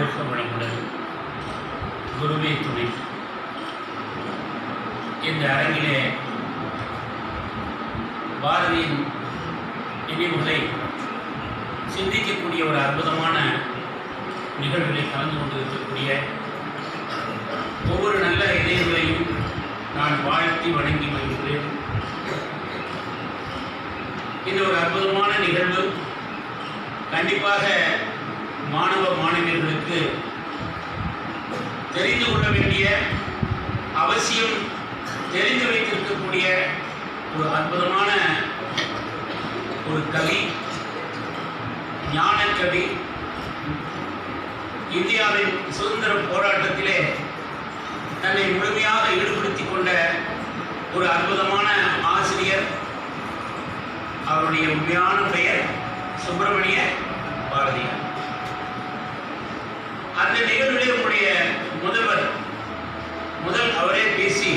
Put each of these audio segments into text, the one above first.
முழுக்க வழங்குகிறது குருவே துணை. இந்த அரங்கிலே பாரதியின் நினைவுகளை சிந்திக்கக்கூடிய ஒரு அற்புதமான நிகழ்வுகளை கலந்து கொண்டிருக்கக்கூடிய ஒவ்வொரு நல்ல இதயங்களையும் நான் வாழ்த்தி வணங்கி வருகிறேன். இந்த ஒரு அற்புதமான நிகழ்வு கண்டிப்பாக மாணவ மாணவியர்களுக்கு தெரிந்து கொள்ள வேண்டிய அவசியம் தெரிந்து வைத்திருக்கக்கூடிய ஒரு அற்புதமான ஒரு கவி ஞான கவி இந்தியாவின் சுதந்திர போராட்டத்திலே தன்னை முழுமையாக ஈடுபடுத்தி கொண்ட ஒரு அற்புதமான ஆசிரியர். அவருடைய உண்மையான பெயர் சுப்பிரமணிய பாரதியார். அந்த நிகழ்வுடைய உங்களுடைய முதல்வர் முதல் அவரே பேசி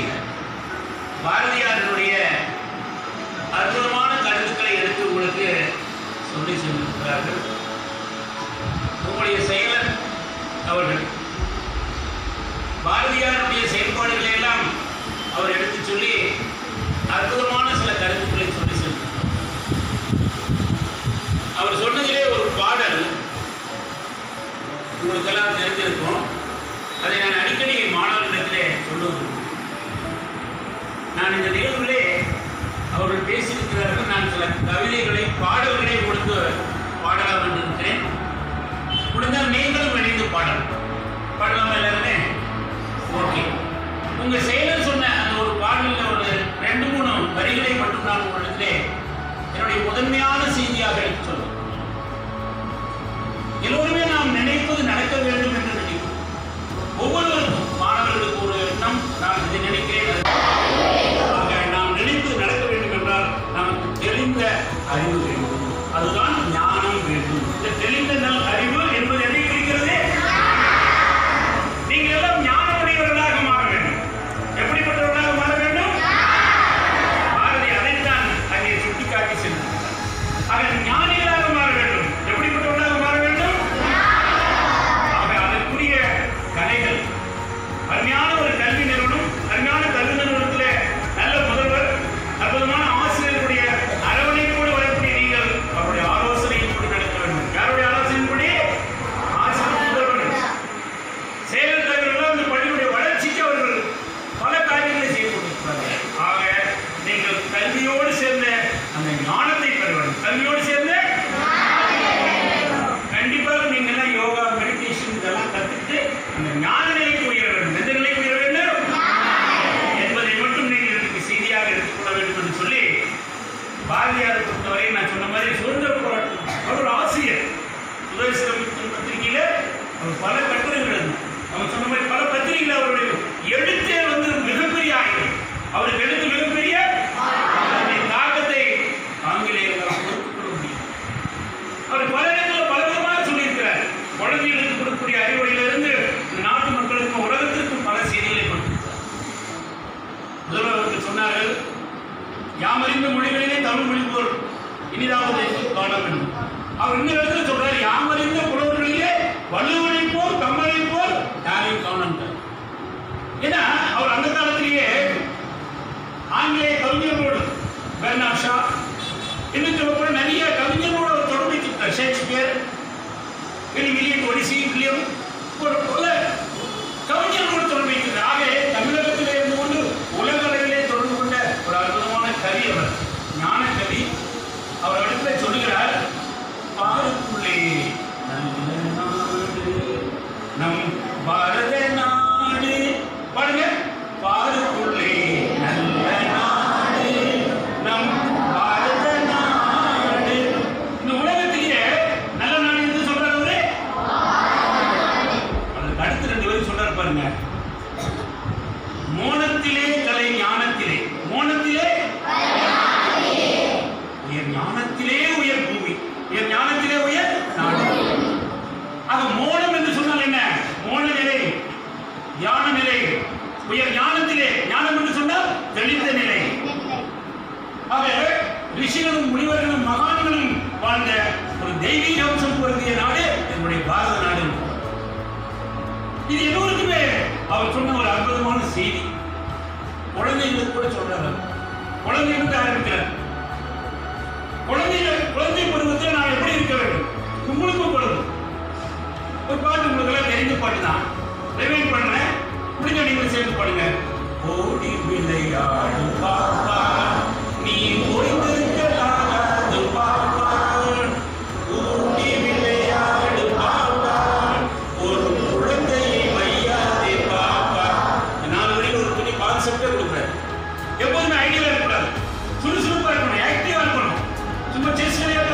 பாடலாமா எல்லாருமே ஓகே. உங்க செயலர் சொன்ன அந்த ஒரு பாடலில் ஒரு ரெண்டு மூணு வரிகளை மட்டும் நான் உங்களிடத்திலே என்னுடைய முதன்மையான செய்தியாக எடுத்து சொல்லுவேன் எல்லோருமே நாம் நினைப்பது நடக்க வேண்டும் என்று நினைக்கிறோம். ஒவ்வொருவருக்கும் மாணவர்களுக்கு ஒரு எண்ணம். நான் இதை நினைக்கிறேன். நாம் நினைப்பது நடக்க வேண்டும் என்றால் நமக்கு தெளிந்த அறிவு இனிதாவது காண வேண்டும். அவர் இந்த இடத்துல சொல்றாரு யாம் அறிந்த புலவர்களிலே வள்ளுவனை போல் கம்மலை போல் யாரையும் காணுங்கள் ஏன்னா அவர் அந்த காலத்திலேயே ஆங்கிலேய கவிஞர்களோடு பெர்னாட் ஷா இன்னும் சொல்ல நிறைய கவிஞர்களோடு அவர் தொடர்பு ஷேக்ஸ்பியர் வில்லியம் ஒடிசி வில்லியம் ஒரு பல தெய்வீக அம்சம் பொருந்திய நாடு என்னுடைய பாரத நாடு. இது எல்லோருக்குமே அவர் சொன்ன ஒரு அற்புதமான செய்தி. குழந்தைங்களுக்கு கூட சொல்றாரு குழந்தைகளுக்கு ஆரம்பிக்கிறார். குழந்தைய குழந்தை பருவத்தில் நான் எப்படி இருக்க வேண்டும்? உங்களுக்கும் பொருந்தும் ஒரு பாட்டு உங்களுக்கு எல்லாம் தெரிஞ்ச பாட்டு தான். ரிவைண்ட் பண்றேன். முடிஞ்ச நீங்களும் சேர்ந்து பாடுங்க. ஓடி விளையாடு பாப்பா. நீ ஓய்ந்து இருக்கக்கூடாது எப்போதுமே ஐடியாவில் இருக்கக்கூடாது சுறுசுறுப்பாக இருக்கணும் ஆக்டிவாக இருக்கணும் சும்மா செஸ் விளையாட்டு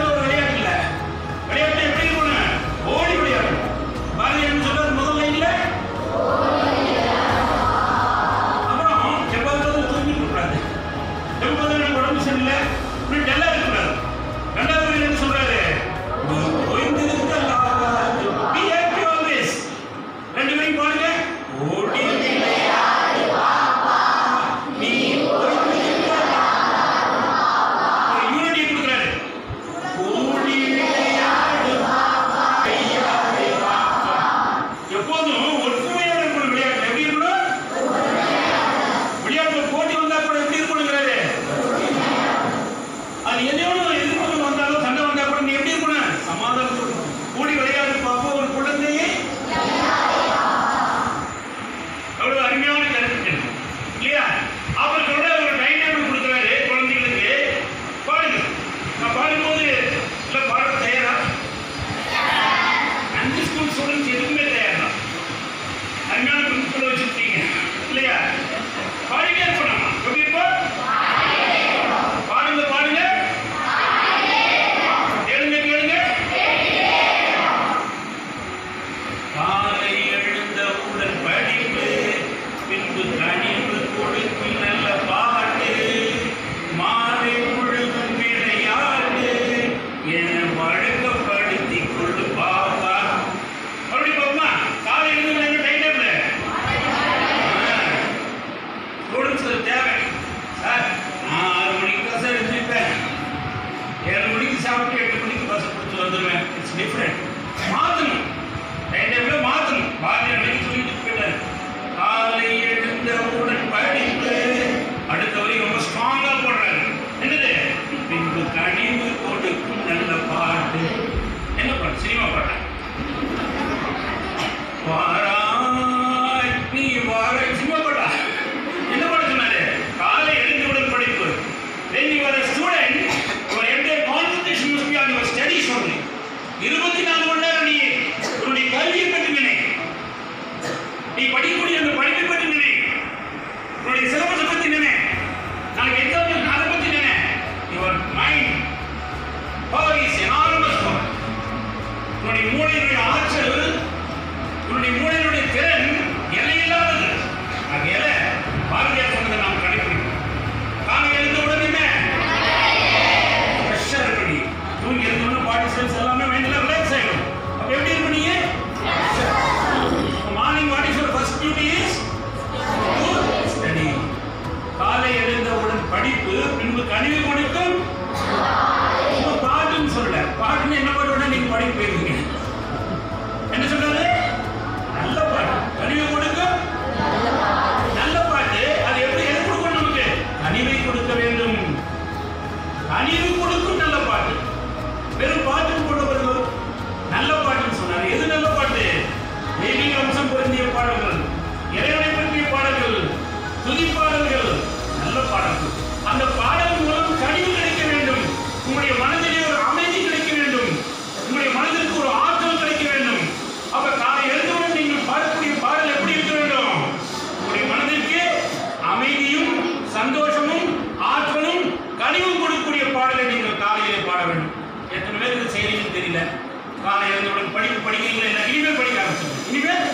காலையில காலையில் படிக்க படிக்கிறீங்களா என்ன? படிக்க ஆரம்பிச்சோம் இனிமேல்?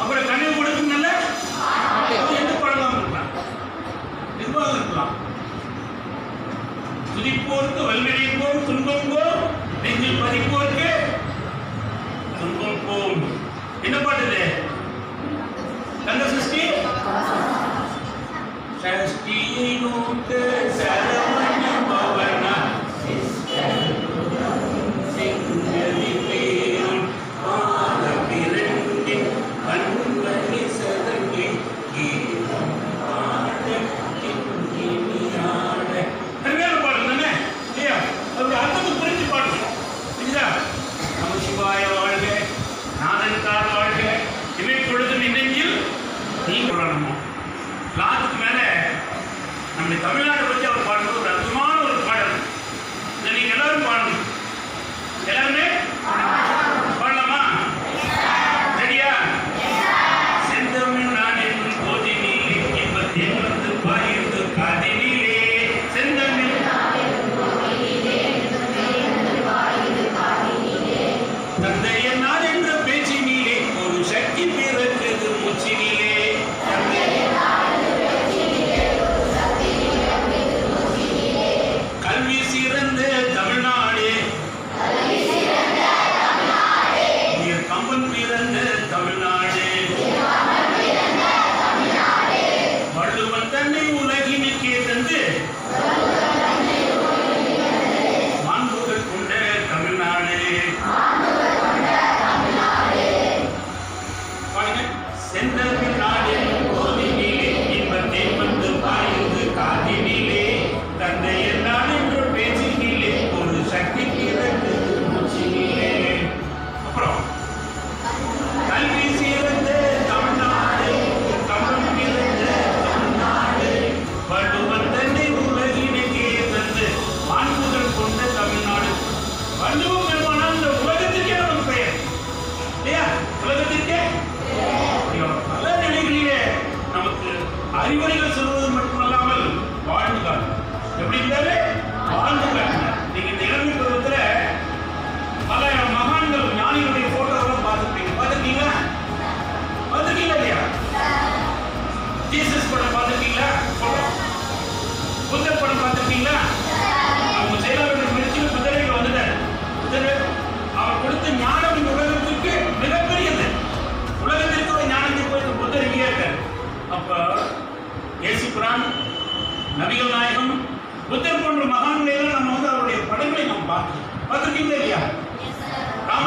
அப்புறம் கனவு கொடுக்கும் நல்ல எந்த குழந்தாக இருக்கலாம். நிர்வாகம் இருக்கலாம். துதிப்போருக்கு வல்வினைப்போம் துன்பம் போம் நெஞ்சில் பதிப்போருக்கு துன்பம் போம் என்ன பாட்டு கந்த சஷ்டி? சஷ்டியை நோக்கு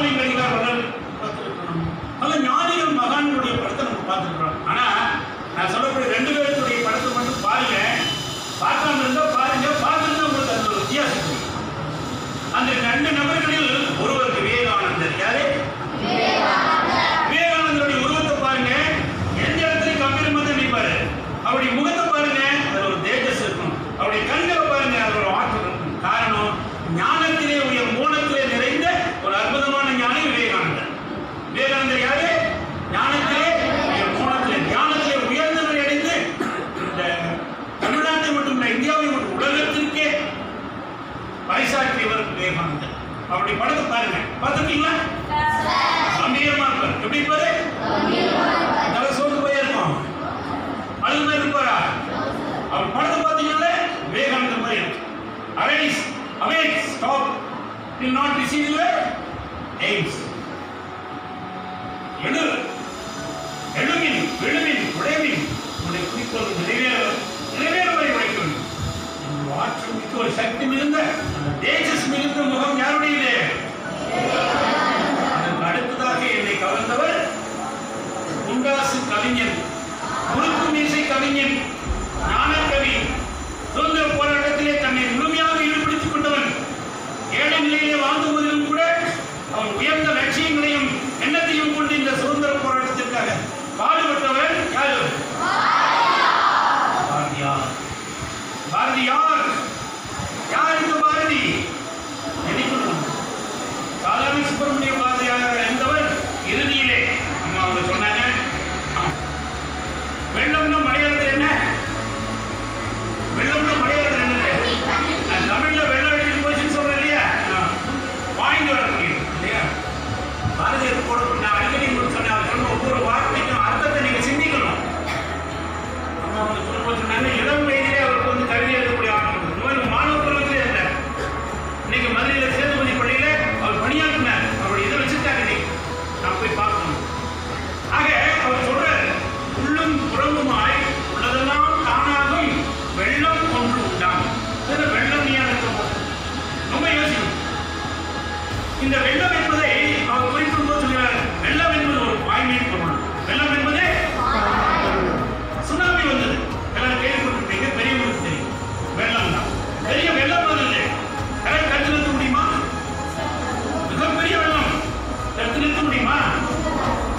హామీ కలిగిన will not receive your names. எழு எழுவின் விழுவின் உழைவின் உன்னுடைய குறிக்கோள் நிறைவேறுவதை உழைக்க வேண்டும் ஒரு சக்தி மிகுந்த தேஜஸ் மிகுந்த முகம் யாருடையது? அதற்கு அடுத்ததாக என்னை கவர்ந்தவர் குண்டாசு கவிஞன் குறுக்கு மீசை கவிஞன் ஞானக்கவி சுதந்திர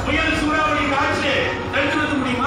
புயல் சூறாவளி காற்று தடுத்து நிறுத்த முடியுமா?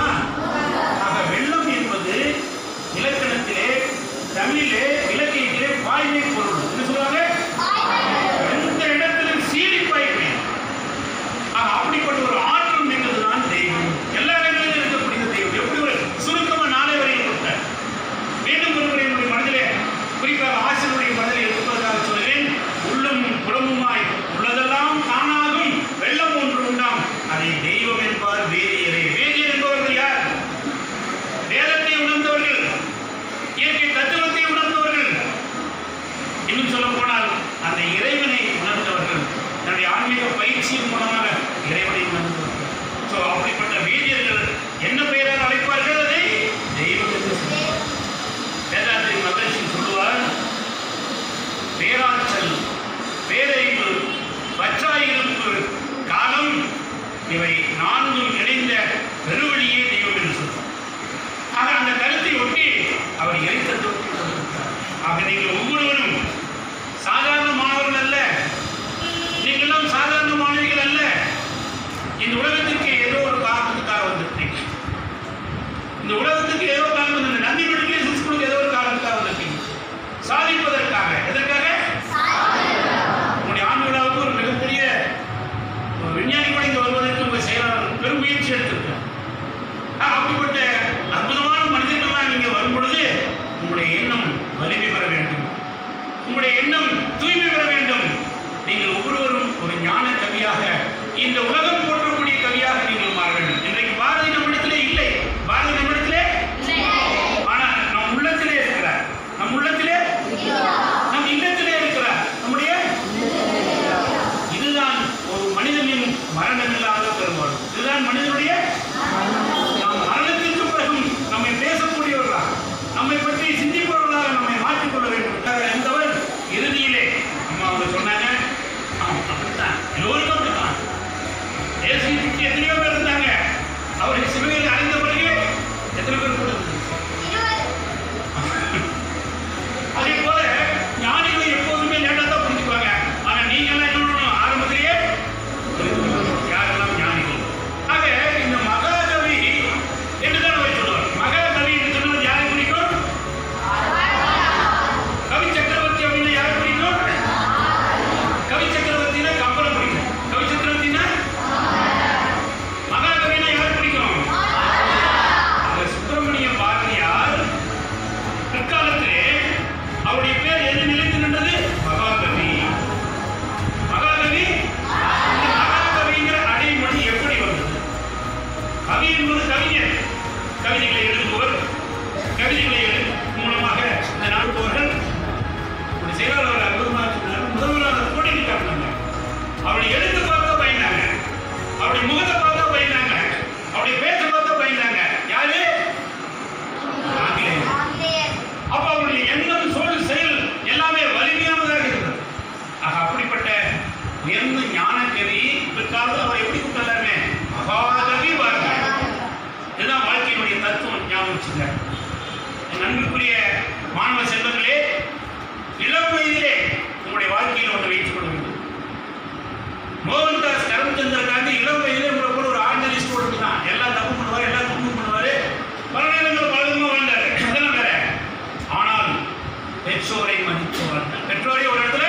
பெற்றோரை மதிப்பவர்கள். பெற்றோரை ஒரு இடத்துல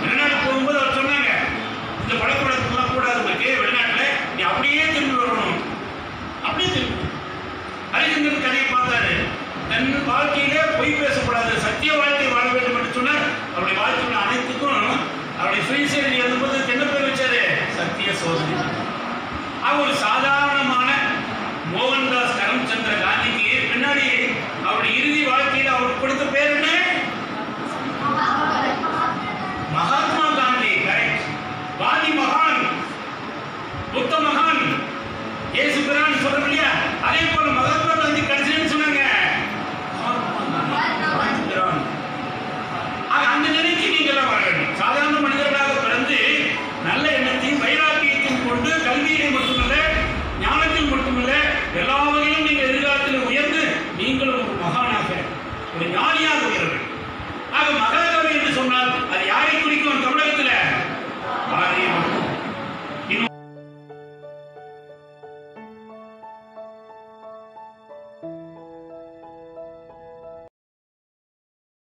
வெளிநாடு போகும்போது அவர் சொன்னாங்க இந்த பழக்கவழக்கம்லாம் கூடாது உனக்கு வெளிநாட்டில் நீ அப்படியே திரும்பி வரணும். அப்படியே திரும்பி. ஹரிச்சந்திரன் கதையை பார்த்தாரு. தன் வாழ்க்கையிலே பொய் பேசக்கூடாது சத்திய வாழ்க்கை வாழ வேண்டும் என்று சொன்னார். அவருடைய வாழ்க்கையில் அனைத்துக்கும் அவருடைய சுயசேரி எழுதும்போது என்ன பேர் வச்சாரு? சத்திய சோதனை. அவர் ஒரு